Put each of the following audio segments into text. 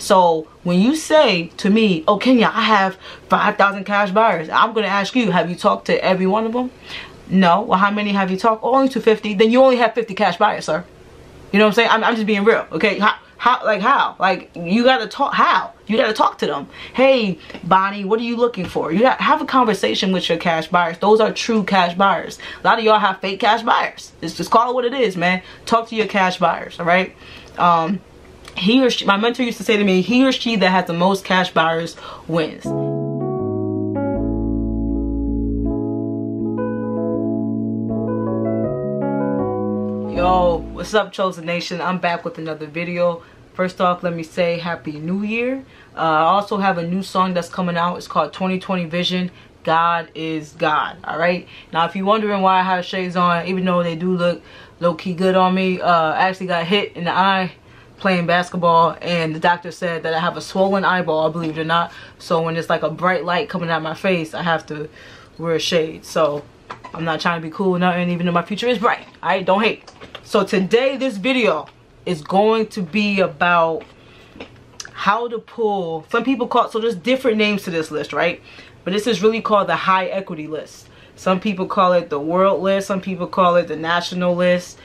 So when you say to me, oh Kenya, I have 5,000 cash buyers, I'm going to ask you, have you talked to every one of them? No. Well, how many have you talked? Oh, only 250. Then you only have 50 cash buyers, sir. You know what I'm saying? I'm, I'm just being real, okay? How, how, like how? Like you gotta talk, how? You gotta talk to them. Hey, Bonnie, what are you looking for? You gotta have a conversation with your cash buyers. Those are true cash buyers. A lot of y'all have fake cash buyers. It's just call it what it is, man. Talk to your cash buyers, all right? Um, he or she, my mentor used to say to me, he or she that has the most cash buyers wins. Yo, what's up Chosen Nation? I'm back with another video. First off, let me say Happy New Year. Uh, I also have a new song that's coming out. It's called 2020 Vision. God is God, alright? Now, if you're wondering why I have shades on, even though they do look low-key good on me, uh, I actually got hit in the eye playing basketball and the doctor said that I have a swollen eyeball, believe it or not. So when it's like a bright light coming out my face, I have to wear a shade. So I'm not trying to be cool or nothing, even though my future is bright. Alright, don't hate. So today, this video is going to be about how to pull, some people call so there's different names to this list, right? But this is really called the high equity list. Some people call it the world list. Some people call it the national list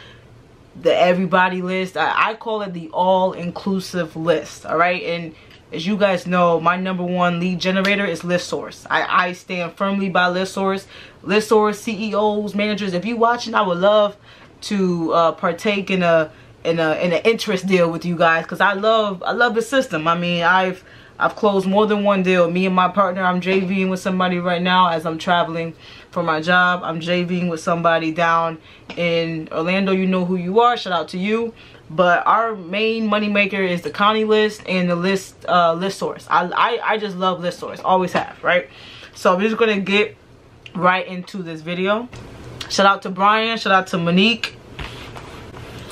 the everybody list. I, I call it the all-inclusive list, all right? And as you guys know, my number one lead generator is ListSource. I, I stand firmly by ListSource. ListSource, CEOs, managers, if you watching, I would love to uh, partake in a in a in an interest deal with you guys because I love I love the system. I mean, I've I've closed more than one deal. Me and my partner, I'm JVing with somebody right now as I'm traveling for my job. I'm JVing with somebody down in Orlando. You know who you are. Shout out to you. But our main moneymaker is the county list and the list uh, ListSource. I, I, I just love list source. Always have, right? So I'm just going to get right into this video. Shout out to Brian. Shout out to Monique.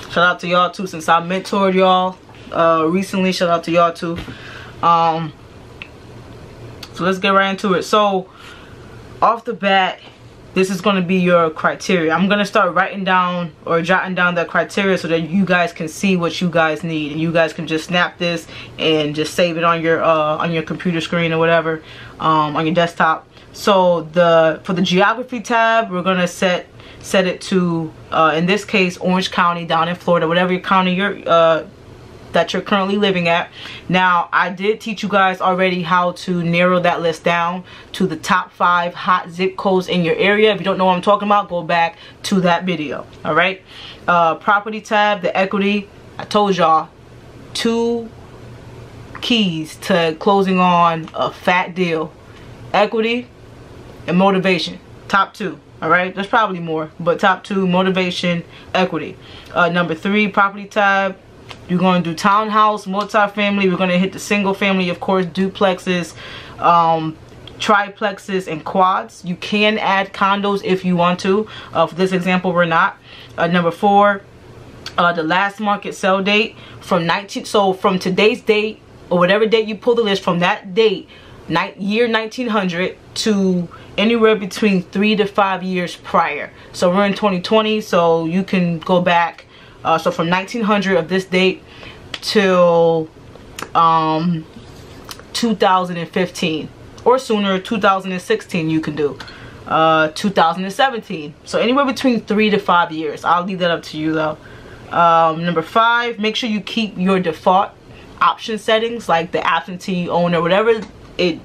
Shout out to y'all too since I mentored y'all uh, recently. Shout out to y'all too. Um, so let's get right into it. So off the bat, this is going to be your criteria. I'm going to start writing down or jotting down the criteria so that you guys can see what you guys need. And you guys can just snap this and just save it on your uh, on your computer screen or whatever um, on your desktop. So the for the geography tab, we're going to set set it to, uh, in this case, Orange County down in Florida, whatever your county you're uh, that you're currently living at. Now, I did teach you guys already how to narrow that list down to the top five hot zip codes in your area. If you don't know what I'm talking about, go back to that video. All right. Uh, property tab, the equity. I told y'all two keys to closing on a fat deal. Equity and motivation. Top two all right there's probably more but top two motivation equity uh, number three property tab you're going to do townhouse, multi-family. We're going to hit the single family, of course, duplexes, um, triplexes, and quads. You can add condos if you want to. Uh, for this example, we're not. Uh, number four, uh, the last market sell date from 19. So from today's date or whatever date you pull the list from that date, year 1900 to anywhere between three to five years prior. So we're in 2020, so you can go back uh, so from 1900 of this date till um, 2015 or sooner 2016 you can do. Uh, 2017 so anywhere between three to five years. I'll leave that up to you though. Um, number five make sure you keep your default option settings like the absentee owner whatever it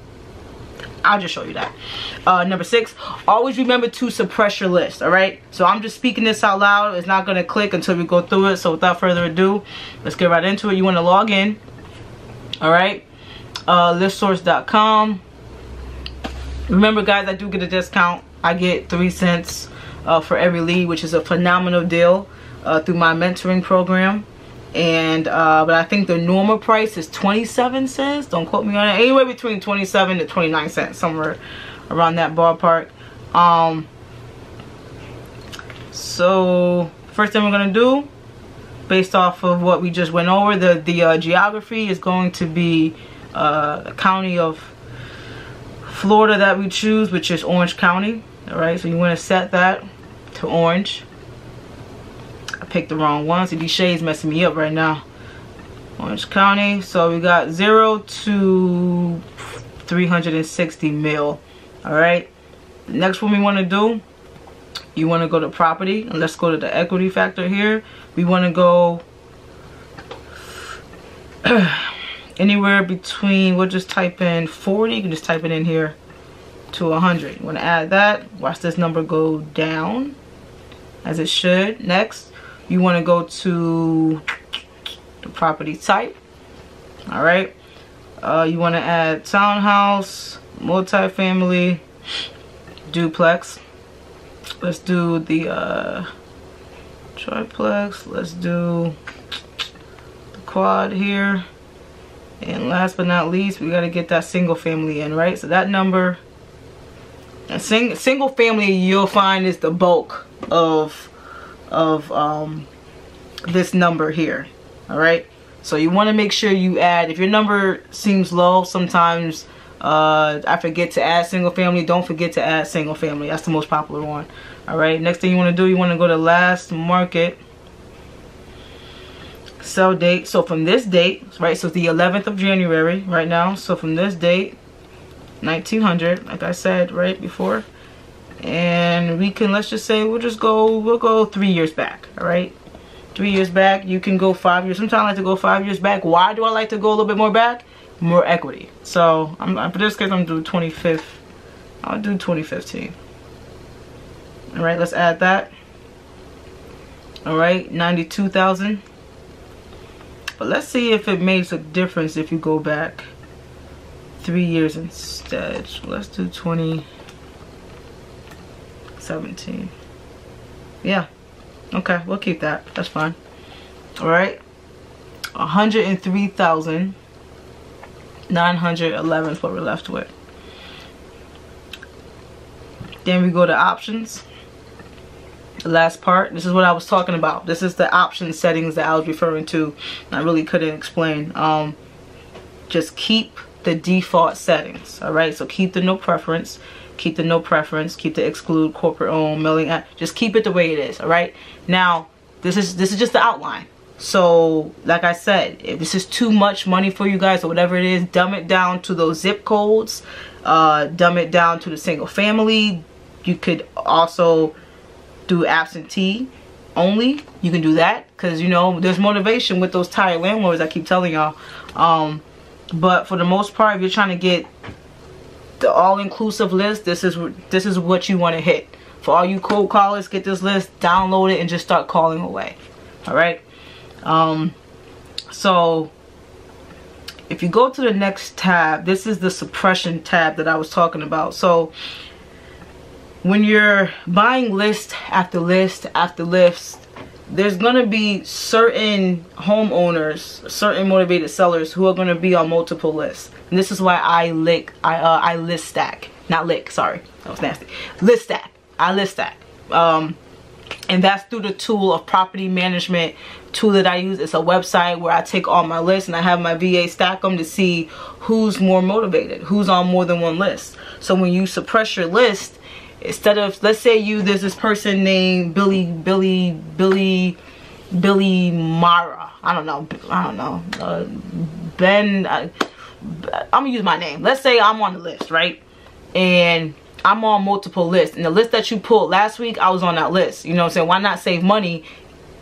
I'll just show you that. Uh, number six, always remember to suppress your list, all right? So I'm just speaking this out loud. It's not going to click until we go through it. So without further ado, let's get right into it. You want to log in, all right? Uh, listsource.com. Remember, guys, I do get a discount. I get three cents uh, for every lead, which is a phenomenal deal uh, through my mentoring program and uh, but I think the normal price is 27 cents. Don't quote me on it. Anywhere between 27 to 29 cents somewhere around that ballpark. Um so first thing we're gonna do based off of what we just went over the the uh, geography is going to be uh, county of Florida that we choose which is Orange County. All right so you want to set that to orange picked the wrong one. See, these shades messing me up right now. Orange County. So we got 0 to 360 mil. Alright. Next one we want to do, you want to go to property. And let's go to the equity factor here. We want to go anywhere between, we'll just type in 40. You can just type it in here to 100. You want to add that. Watch this number go down as it should. Next, you want to go to the property type. All right. Uh, you want to add townhouse, multifamily, duplex. Let's do the uh, triplex. Let's do the quad here. And last but not least, we got to get that single family in, right? So that number, sing, single family, you'll find is the bulk of of um, this number here. All right. So you want to make sure you add, if your number seems low, sometimes uh, I forget to add single family. Don't forget to add single family. That's the most popular one. All right. Next thing you want to do, you want to go to last market sell date. So from this date, right? So the 11th of January right now. So from this date, 1900, like I said right before. And we can, let's just say, we'll just go, we'll go three years back. All right three years back. You can go five years. Sometimes I like to go five years back. Why do I like to go a little bit more back? More equity. So I'm, for this case, I'm doing 25th. I'll do 2015. All right, let's add that. All right, 92,000. But let's see if it makes a difference if you go back three years instead. let's do 2017. Yeah, Okay, we'll keep that. That's fine. All right. 103,911 is what we're left with. Then we go to options. The last part. This is what I was talking about. This is the option settings that I was referring to. I really couldn't explain. Um, just keep the default settings. All right. So keep the no preference keep the no preference keep the exclude corporate owned mailing just keep it the way it is all right? Now this is this is just the outline. So like i said if this is too much money for you guys or whatever it is dumb it down to those zip codes uh dumb it down to the single family. You could also do absentee only. You can do that because you know there's motivation with those tired landlords i keep telling y'all. Um but for the most part if you're trying to get the all-inclusive list this is this is what you want to hit. For all you cold callers get this list download it and just start calling away. All right um so if you go to the next tab this is the suppression tab that i was talking about. So when you're buying list after list after list there's gonna be certain homeowners, certain motivated sellers who are gonna be on multiple lists. And this is why I lick, I uh, I list stack, not lick. Sorry, that was nasty. List stack. I list stack. Um, and that's through the tool of property management tool that I use. It's a website where I take all my lists and I have my VA stack them to see who's more motivated, who's on more than one list. So when you suppress your list, instead of let's say you there's this person named Billy Billy Billy Billy Mara. I don't know I don't know. Uh, Ben uh, I'm gonna use my name. Let's say I'm on the list right? And I'm on multiple lists. And the list that you pulled last week I was on that list. You know what I'm saying? Why not save money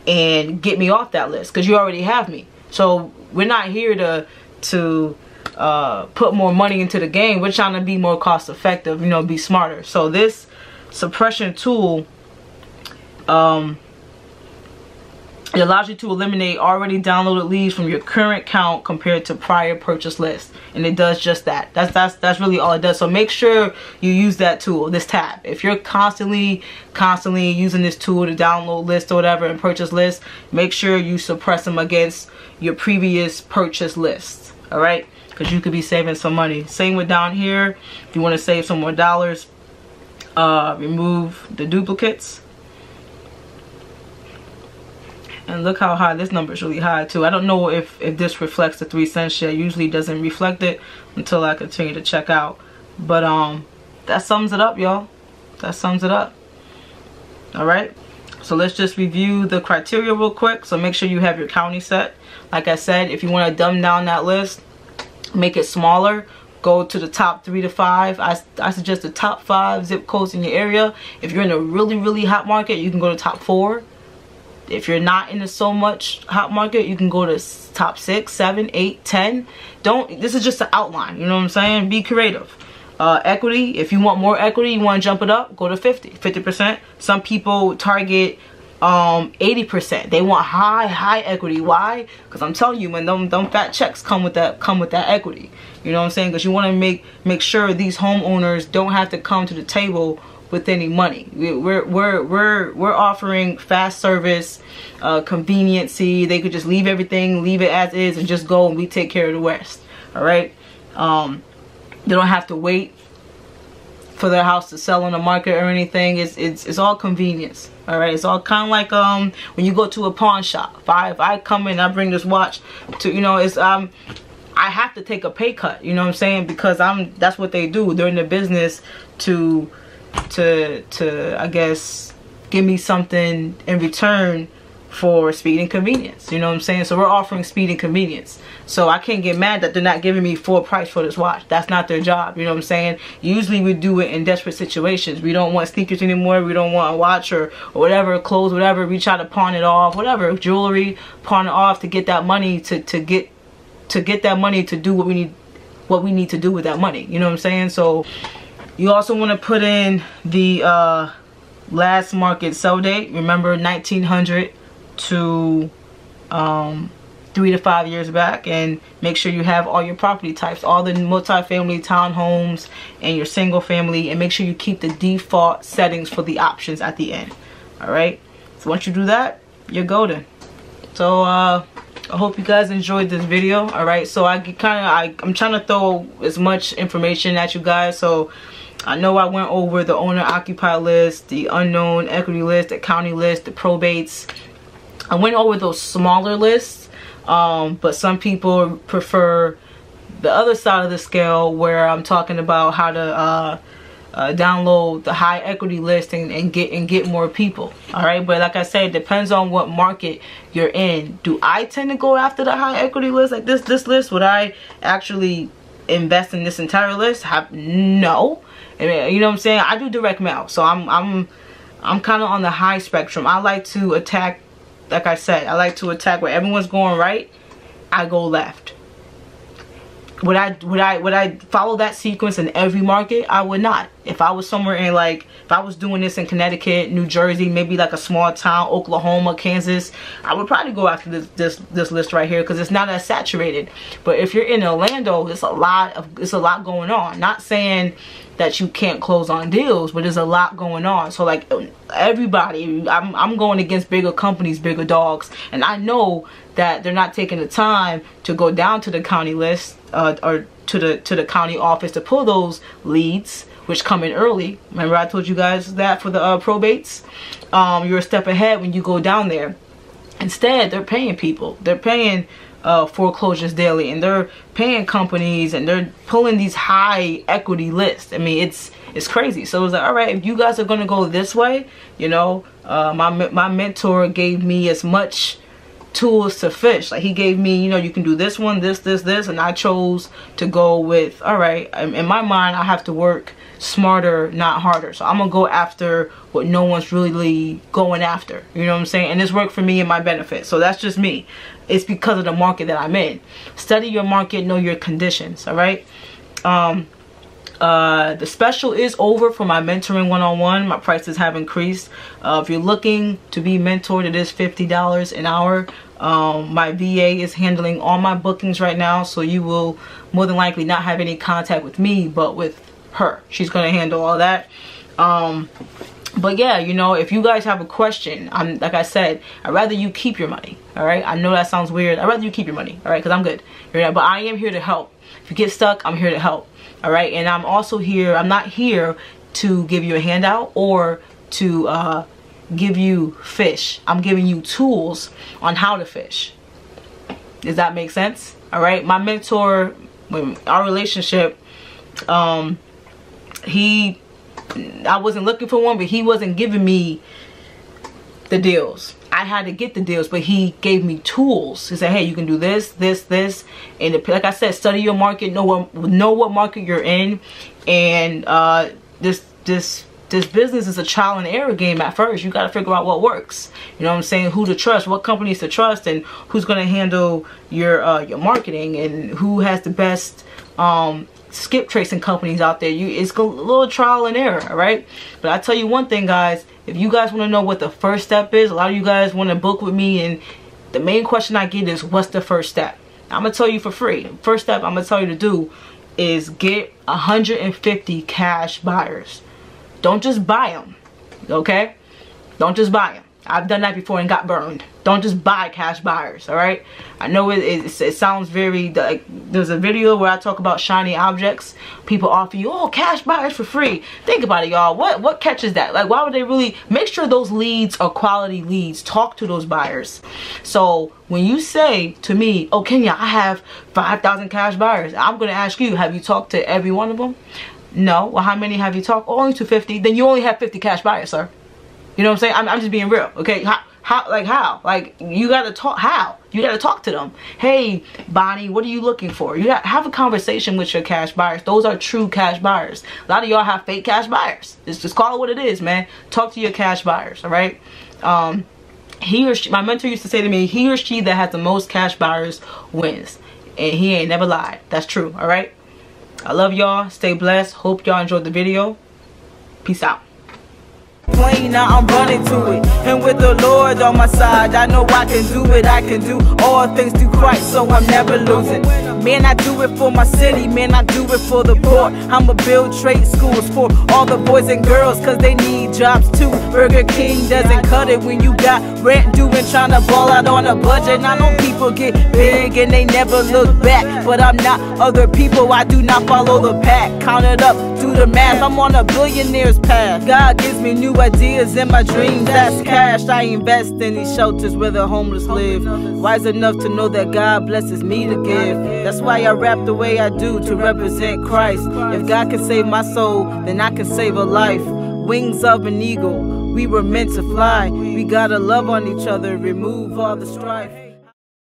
and get me off that list? Because you already have me. So we're not here to to uh, put more money into the game. We're trying to be more cost effective, you know, be smarter. So this suppression tool, um, it allows you to eliminate already downloaded leads from your current count compared to prior purchase list. And it does just that. That's that's that's really all it does. So make sure you use that tool, this tab. If you're constantly, constantly using this tool to download list or whatever and purchase list, make sure you suppress them against your previous purchase list. Alright? Because you could be saving some money. Same with down here. If you want to save some more dollars, uh, remove the duplicates. And look how high this number is really high too. I don't know if, if this reflects the 3 cents yet. Usually doesn't reflect it until I continue to check out. But um, that sums it up, y'all. That sums it up. Alright. So let's just review the criteria real quick. So make sure you have your county set. Like I said, if you want to dumb down that list, make it smaller go to the top three to five. I, I suggest the top five zip codes in your area. If you're in a really really hot market you can go to top four. If you're not in a so much hot market you can go to top six seven eight ten. Don't this is just an outline you know what i'm saying? Be creative. Uh, equity if you want more equity you want to jump it up go to 50 50 percent. Some people target um 80 percent they want high high equity why because i'm telling you when them, them fat checks come with that come with that equity you know what i'm saying because you want to make make sure these homeowners don't have to come to the table with any money. We're we're we're we're offering fast service, uh, conveniency. They could just leave everything, leave it as is, and just go, and we take care of the rest. All right. Um, they don't have to wait for their house to sell on the market or anything. It's it's it's all convenience. All right. All kind of like um when you go to a pawn shop. If I if I come in, I bring this watch to you know it's um. I have to take a pay cut, you know what I'm saying? Because I'm that's what they do. They're in the business to to to I guess give me something in return for speed and convenience. You know what I'm saying? So we're offering speed and convenience. So I can't get mad that they're not giving me full price for this watch. That's not their job. You know what I'm saying? Usually we do it in desperate situations. We don't want sneakers anymore. We don't want a watch or, or whatever, clothes, whatever. We try to pawn it off, whatever, jewelry, pawn it off to get that money to, to get to get that money to do what we need what we need to do with that money. You know what I'm saying? So you also want to put in the uh, last market sell date. Remember 1900 to um, three to five years back and make sure you have all your property types all the multifamily townhomes and your single family and make sure you keep the default settings for the options at the end. All right? So once you do that you're golden. So uh I hope you guys enjoyed this video all right? So I kind of I'm trying to throw as much information at you guys. So I know I went over the owner occupied list, the unknown equity list, the county list, the probates. I went over those smaller lists, um, but some people prefer the other side of the scale where I'm talking about how to uh, uh, download the high equity list and, and, get and get more people. All right but like I said it depends on what market you're in. Do I tend to go after the high equity list? Like this this list would I actually invest in this entire list? Have no. You know what I'm saying? I do direct mail, so I'm I'm I'm kind of on the high spectrum. I like to attack, like I said, I like to attack where everyone's going right. I go left. Would I would I would I follow that sequence in every market? I would not. If I was somewhere in like if I was doing this in Connecticut, New Jersey, maybe like a small town, Oklahoma, Kansas, I would probably go after this this this list right here because it's not as saturated. But if you're in Orlando, it's a lot of it's a lot going on. Not saying that you can't close on deals but there's a lot going on so like everybody I'm, I'm going against bigger companies bigger dogs and I know that they're not taking the time to go down to the county list uh, or to the to the county office to pull those leads which come in early remember I told you guys that for the uh, probates um, you're a step ahead when you go down there instead they're paying people they're paying uh, foreclosures daily and they're paying companies and they're pulling these high equity lists. I mean, it's it's crazy. So it's like, all right, if you guys are to go this way, you know, uh, my, my mentor gave me as much tools to fish. Like he gave me, you know, you can do this one, this, this, this, and I chose to go with, all right, in my mind, I have to work smarter, not harder. So I'm gonna go after what no one's really going after. You know what I'm saying? And this worked for me and my benefit. So that's just me. It's because of the market that I'm in. Study your market, know your conditions, all right? Um, uh, the special is over for my mentoring one-on-one. -on -one. My prices have increased. Uh, if you're looking to be mentored, it is $50 an hour. Um, my VA is handling all my bookings right now, so you will more than likely not have any contact with me, but with her. She's going to handle all that. Um, but yeah, you know, if you guys have a question, I'm like I said, I'd rather you keep your money. All right. I know that sounds weird. I'd rather you keep your money. All right. Cause I'm good. But I am here to help. If you get stuck, I'm here to help. All right. And I'm also here. I'm not here to give you a handout or to uh, give you fish. I'm giving you tools on how to fish. Does that make sense? All right. My mentor, our relationship, um, he I wasn't looking for one, but he wasn't giving me the deals. I had to get the deals, but he gave me tools. He said, "Hey, you can do this, this, this," and it, like I said, study your market, know what know what market you're in, and uh, this this this business is a trial and error game at first. You got to figure out what works. You know what I'm saying? Who to trust, what companies to trust, and who's going to handle your uh, your marketing, and who has the best um, skip tracing companies out there. You It's a little trial and error, right? But I tell you one thing, guys. If you guys want to know what the first step is, a lot of you guys want to book with me, and the main question I get is, what's the first step? I'm going to tell you for free. First step I'm going to tell you to do is get 150 cash buyers. Don't just buy them, okay? Don't just buy them. I've done that before and got burned. Don't just buy cash buyers, all right? I know it, it, it sounds very, like, there's a video where I talk about shiny objects. People offer you, oh, cash buyers for free. Think about it, y'all. What, what catches that? Like, why would they really, make sure those leads are quality leads. Talk to those buyers. So, when you say to me, oh, Kenya, I have 5,000 cash buyers, I'm going to ask you, have you talked to every one of them? No. Well, how many have you talked? Oh, only 250. Then you only have 50 cash buyers, sir. You know what I'm saying? I'm, I'm just being real, okay? How, how, like how? Like, you gotta talk, how? You gotta talk to them. Hey, Bonnie, what are you looking for? You gotta have a conversation with your cash buyers. Those are true cash buyers. A lot of y'all have fake cash buyers. Just, just call it what it is, man. Talk to your cash buyers, all right? Um, he or she, my mentor used to say to me, he or she that has the most cash buyers wins. And he ain't never lied. That's true, all right? I love y'all. Stay blessed. Hope y'all enjoyed the video. Peace out plane, now I'm running to it. And with the Lord on my side, I know I can do it. I can do all things through Christ, so I'm never losing. Man, I do it for my city, man, I do it for the poor. I'ma build trade schools for all the boys and girls, cause they need jobs too. Burger King doesn't cut it when you got rent due and trying to ball out on a budget. I know people get big and they never look back, but I'm not other people, I do not follow the pack. Count it up, do the math, I'm on a billionaire's path. God gives me new ideas and my dreams, that's cash. I invest in these shelters where the homeless live. Wise enough to know that God blesses me to give. That's why I rap the way I do to represent Christ. If God can save my soul, then I can save a life. Wings of an eagle, we were meant to fly. We gotta love on each other, remove all the strife.